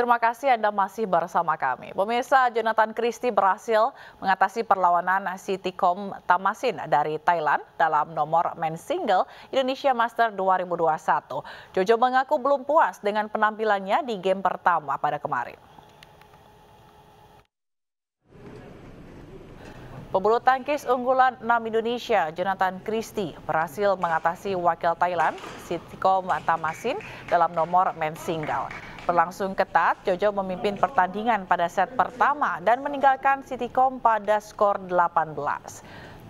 Terima kasih Anda masih bersama kami. Pemirsa Jonathan Christie berhasil mengatasi perlawanan Sitikom Tamasin dari Thailand dalam nomor men single Indonesia Master 2021. Jojo mengaku belum puas dengan penampilannya di game pertama pada kemarin. Pebulu tangkis unggulan 6 Indonesia, Jonathan Christie, berhasil mengatasi wakil Thailand, Sitkom Tamasin, dalam nomor men single. Berlangsung ketat, Jojo memimpin pertandingan pada set pertama dan meninggalkan Sitikom pada skor 18.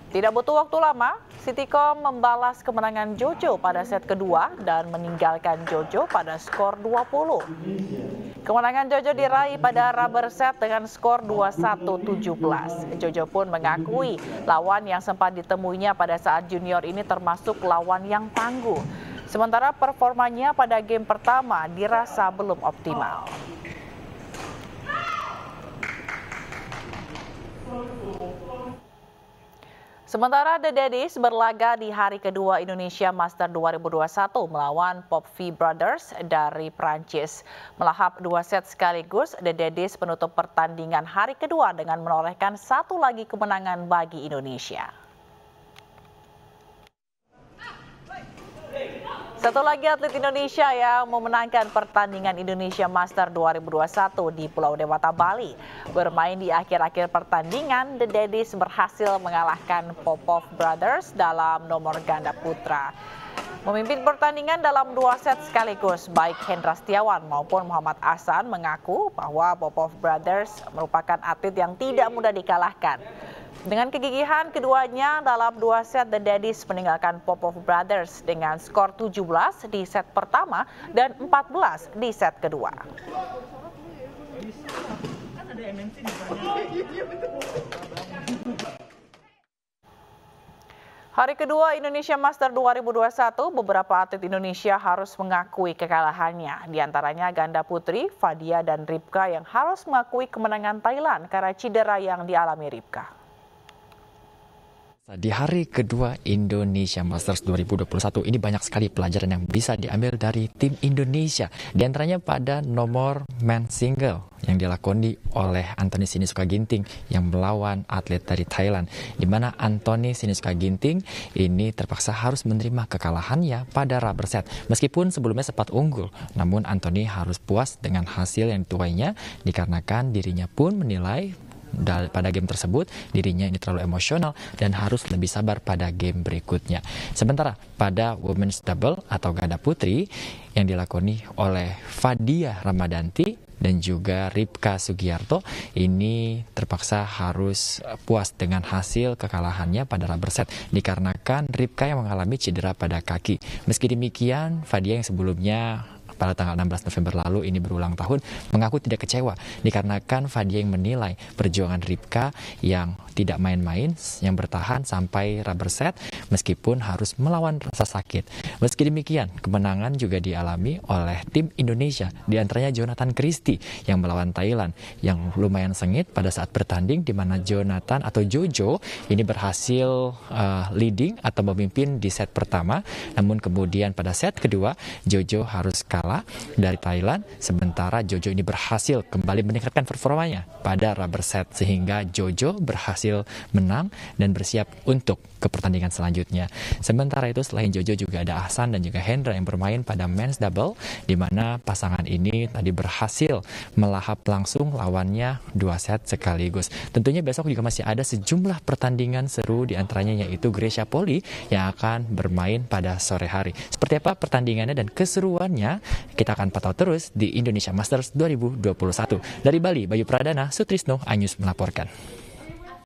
Tidak butuh waktu lama, Sitikom membalas kemenangan Jojo pada set kedua dan meninggalkan Jojo pada skor 20. Kemenangan Jojo diraih pada rubber set dengan skor 21-17. Jojo pun mengakui lawan yang sempat ditemuinya pada saat junior ini termasuk lawan yang tangguh. Sementara performanya pada game pertama dirasa belum optimal. Sementara The Daddies berlaga di hari kedua Indonesia Master 2021 melawan Pop V Brothers dari Prancis. Melahap dua set sekaligus, The Daddies menutup pertandingan hari kedua dengan menorehkan satu lagi kemenangan bagi Indonesia. Satu lagi atlet Indonesia yang memenangkan pertandingan Indonesia Master 2021 di Pulau Dewata, Bali. Bermain di akhir-akhir pertandingan, The Daddies berhasil mengalahkan Popov Brothers dalam nomor ganda putra. Memimpin pertandingan dalam dua set sekaligus, baik Hendra Setiawan maupun Muhammad Ahsan mengaku bahwa Popov Brothers merupakan atlet yang tidak mudah dikalahkan. Dengan kegigihan keduanya dalam dua set, The Daddies meninggalkan Popov Brothers dengan skor 17 di set pertama dan 14 di set kedua. Hari kedua Indonesia Master 2021, beberapa atlet Indonesia harus mengakui kekalahannya. Di antaranya ganda putri, Fadia dan Ripka yang harus mengakui kemenangan Thailand karena cedera yang dialami Ripka. Di hari kedua Indonesia Masters 2021 ini banyak sekali pelajaran yang bisa diambil dari tim Indonesia. Di antaranya pada nomor men single yang dilakoni oleh Anthony Sinisuka Ginting yang melawan atlet dari Thailand. Di mana Anthony Sinisuka Ginting ini terpaksa harus menerima kekalahannya pada rubber set. Meskipun sebelumnya sempat unggul, namun Anthony harus puas dengan hasil yang dituainya dikarenakan dirinya pun menilai pada game tersebut dirinya ini terlalu emosional dan harus lebih sabar pada game berikutnya. Sementara pada women's double atau ganda putri yang dilakoni oleh Fadia Ramadanti dan juga Ripka Sugiarto ini terpaksa harus puas dengan hasil kekalahannya pada rubber set dikarenakan Ripka yang mengalami cedera pada kaki. Meski demikian, Fadia yang sebelumnya pada tanggal 16 November lalu ini berulang tahun mengaku tidak kecewa dikarenakan yang menilai perjuangan Ripka yang tidak main-main yang bertahan sampai rubber set meskipun harus melawan rasa sakit. Meski demikian, kemenangan juga dialami oleh tim Indonesia di antaranya Jonathan Christie yang melawan Thailand yang lumayan sengit pada saat bertanding di mana Jonathan atau Jojo ini berhasil uh, leading atau memimpin di set pertama namun kemudian pada set kedua Jojo harus kalah dari Thailand, sementara Jojo ini berhasil kembali meningkatkan performanya pada rubber set sehingga Jojo berhasil menang dan bersiap untuk ke pertandingan selanjutnya. Sementara itu selain Jojo juga ada Ahsan dan juga Hendra yang bermain pada men's double di mana pasangan ini tadi berhasil melahap langsung lawannya dua set sekaligus. Tentunya besok juga masih ada sejumlah pertandingan seru di antaranya yaitu Gracia Poli yang akan bermain pada sore hari. Seperti apa pertandingannya dan keseruannya kita akan pantau terus di Indonesia Masters 2021. Dari Bali, Bayu Pradana, Sutrisno, Anyus melaporkan.